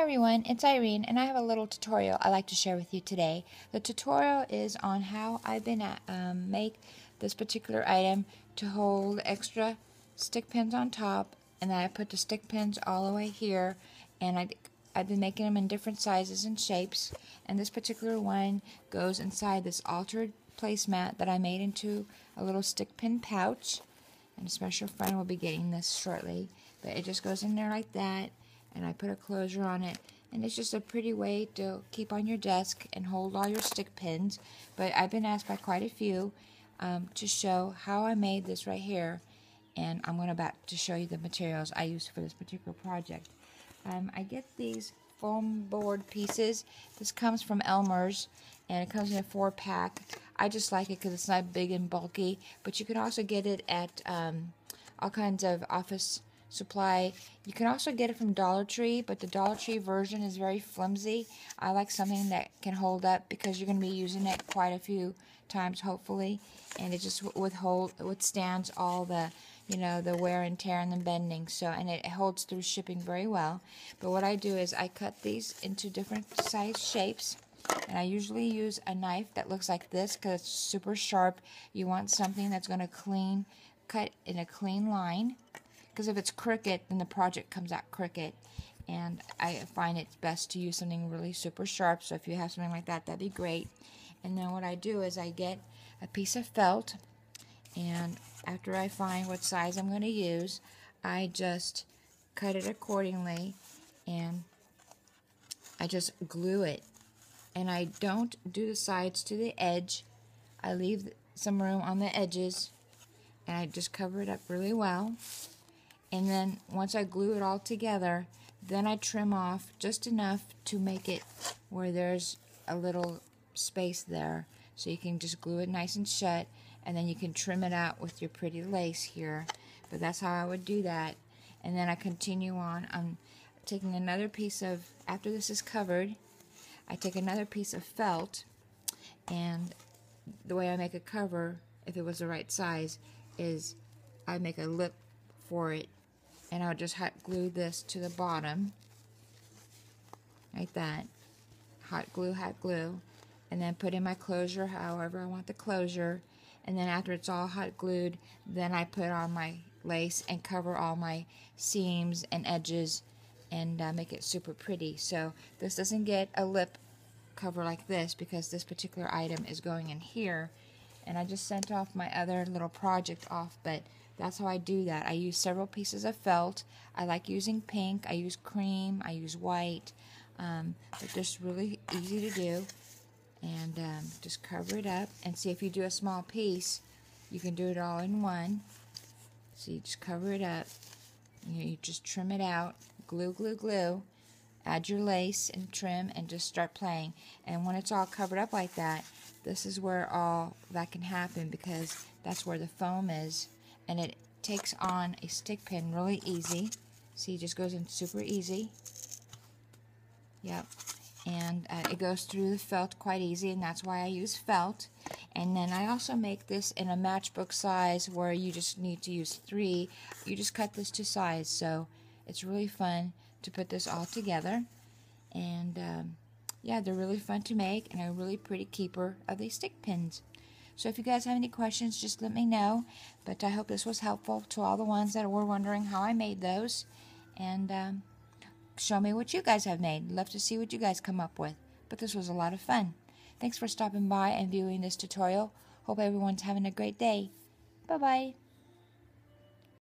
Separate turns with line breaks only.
Hi everyone, it's Irina and I have a little tutorial I'd like to share with you today. The tutorial is on how I've been at, um, make this particular item to hold extra stick pins on top and then I put the stick pins all the way here and I, I've been making them in different sizes and shapes and this particular one goes inside this altered placemat that I made into a little stick pin pouch and a special friend will be getting this shortly but it just goes in there like that and I put a closure on it. And it's just a pretty way to keep on your desk and hold all your stick pins. But I've been asked by quite a few um, to show how I made this right here. And I'm going to back to show you the materials I used for this particular project. Um, I get these foam board pieces. This comes from Elmer's and it comes in a four pack. I just like it because it's not big and bulky but you can also get it at um, all kinds of office supply. You can also get it from Dollar Tree, but the Dollar Tree version is very flimsy. I like something that can hold up because you're going to be using it quite a few times, hopefully, and it just withhold withstands all the you know the wear and tear and the bending. So and it holds through shipping very well. But what I do is I cut these into different size shapes. And I usually use a knife that looks like this because it's super sharp. You want something that's going to clean, cut in a clean line because if it's crooked, then the project comes out crooked. And I find it's best to use something really super sharp. So if you have something like that, that'd be great. And then what I do is I get a piece of felt. And after I find what size I'm going to use, I just cut it accordingly. And I just glue it. And I don't do the sides to the edge. I leave some room on the edges. And I just cover it up really well and then once I glue it all together then I trim off just enough to make it where there's a little space there. So you can just glue it nice and shut and then you can trim it out with your pretty lace here. But that's how I would do that. And then I continue on. I'm taking another piece of after this is covered I take another piece of felt and the way I make a cover if it was the right size is I make a lip for it and I'll just hot glue this to the bottom like that. Hot glue hot glue. And then put in my closure however I want the closure. And then after it's all hot glued then I put on my lace and cover all my seams and edges and uh, make it super pretty. So this doesn't get a lip cover like this because this particular item is going in here and I just sent off my other little project off but that's how I do that. I use several pieces of felt. I like using pink. I use cream. I use white. Um, just really easy to do. And um, just cover it up. And see if you do a small piece, you can do it all in one. So you just cover it up. You, know, you just trim it out. Glue, glue, glue. Add your lace and trim and just start playing. And when it's all covered up like that, this is where all that can happen because that's where the foam is and it takes on a stick pin really easy. See, it just goes in super easy. Yep. And uh, it goes through the felt quite easy, and that's why I use felt. And then I also make this in a matchbook size where you just need to use three. You just cut this to size, so it's really fun to put this all together. And um, yeah, they're really fun to make, and a really pretty keeper of these stick pins. So if you guys have any questions, just let me know. But I hope this was helpful to all the ones that were wondering how I made those. And um, show me what you guys have made. Love to see what you guys come up with. But this was a lot of fun. Thanks for stopping by and viewing this tutorial. Hope everyone's having a great day. Bye-bye.